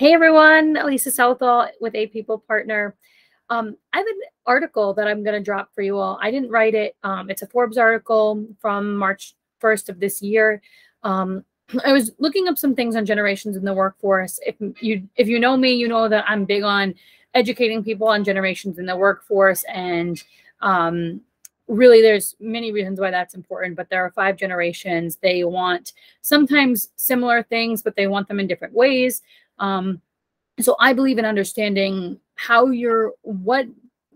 Hey everyone, Lisa Southall with A People Partner. Um, I have an article that I'm going to drop for you all. I didn't write it. Um, it's a Forbes article from March 1st of this year. Um, I was looking up some things on generations in the workforce. If you if you know me, you know that I'm big on educating people on generations in the workforce, and um, really, there's many reasons why that's important. But there are five generations. They want sometimes similar things, but they want them in different ways. Um, so I believe in understanding how your what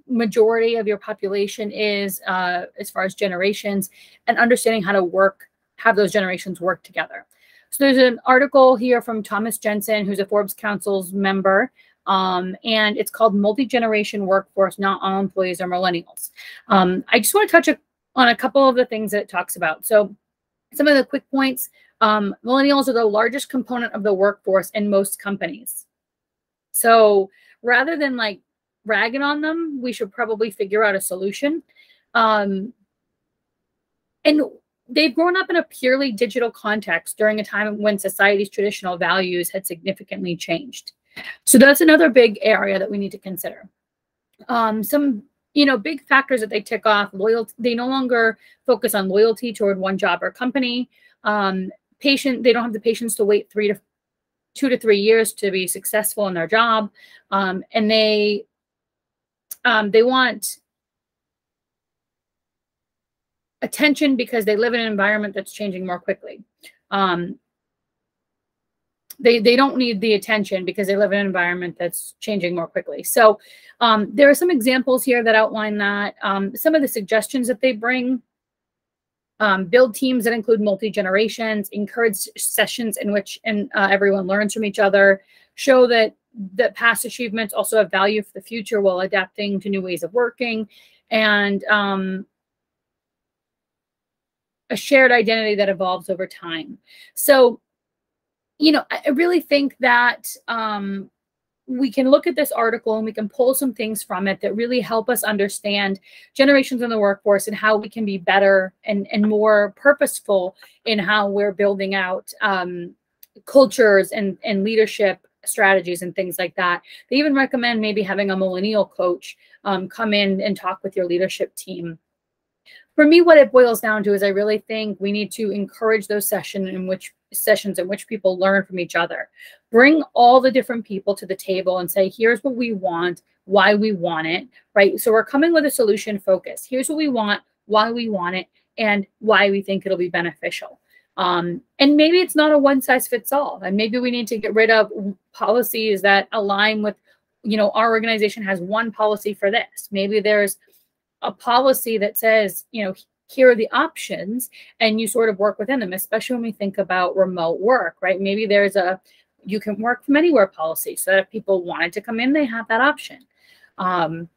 majority of your population is uh, as far as generations and understanding how to work have those generations work together. So there's an article here from thomas jensen who's a forbes council's member um, and it's called multi-generation workforce not all employees are millennials. Um, i just want to touch on a couple of the things that it talks about. So some of the quick points um, millennials are the largest component of the workforce in most companies. So rather than like ragging on them, we should probably figure out a solution. Um, and they've grown up in a purely digital context during a time when society's traditional values had significantly changed. So that's another big area that we need to consider. Um, some you know big factors that they tick off loyalty they no longer focus on loyalty toward one job or company um, patient they don't have the patience to wait three to two to three years to be successful in their job um, and they um, they want attention because they live in an environment that's changing more quickly. Um, they they don't need the attention because they live in an environment that's changing more quickly. So um, there are some examples here that outline that. Um, some of the suggestions that they bring um, build teams that include multi generations, encourage sessions in which and uh, everyone learns from each other, show that that past achievements also have value for the future while adapting to new ways of working, and um, a shared identity that evolves over time. So, you know, I really think that um, we can look at this article and we can pull some things from it that really help us understand generations in the workforce and how we can be better and, and more purposeful in how we're building out um, cultures and, and leadership strategies and things like that. They even recommend maybe having a millennial coach um, come in and talk with your leadership team for me, what it boils down to is I really think we need to encourage those sessions in which sessions in which people learn from each other. Bring all the different people to the table and say, here's what we want, why we want it, right? So we're coming with a solution focus. Here's what we want, why we want it, and why we think it'll be beneficial. Um, and maybe it's not a one size fits all. And maybe we need to get rid of policies that align with, you know, our organization has one policy for this. Maybe there's a policy that says, you know, here are the options and you sort of work within them, especially when we think about remote work, right? Maybe there's a you can work from anywhere policy so that if people wanted to come in, they have that option. Um,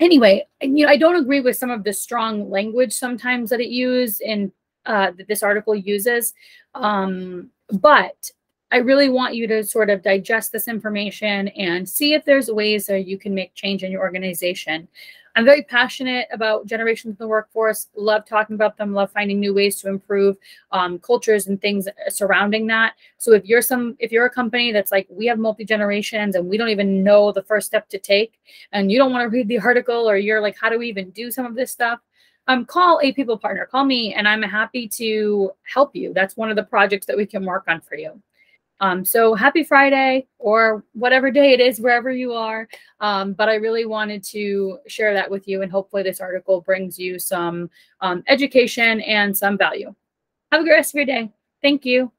anyway, you know, I don't agree with some of the strong language sometimes that it uses in uh, that this article uses, um, but I really want you to sort of digest this information and see if there's ways that you can make change in your organization. I'm very passionate about generations in the workforce, love talking about them, love finding new ways to improve um, cultures and things surrounding that. So if you're some, if you're a company that's like, we have multi-generations and we don't even know the first step to take and you don't want to read the article or you're like, how do we even do some of this stuff? Um, call a people partner, call me and I'm happy to help you. That's one of the projects that we can work on for you. Um, so happy Friday or whatever day it is, wherever you are. Um, but I really wanted to share that with you, and hopefully, this article brings you some um, education and some value. Have a great rest of your day. Thank you.